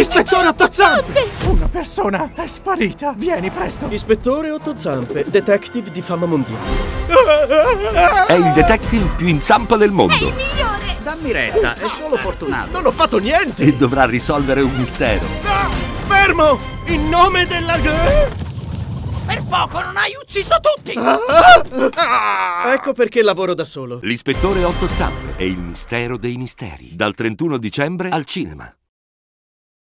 Ispettore Ottozampe! Una persona è sparita. Vieni presto. Ispettore Ottozampe, detective di fama mondiale. È il detective più in zampa del mondo È il Migliore! Dammi retta, è solo fortunato. Non ho fatto niente! e dovrà risolvere un mistero. Ah, fermo! In nome della... Per poco non hai ucciso tutti! Ah! Ah! Ecco perché lavoro da solo. L'ispettore Otto Zampe e il mistero dei misteri. Dal 31 dicembre al cinema.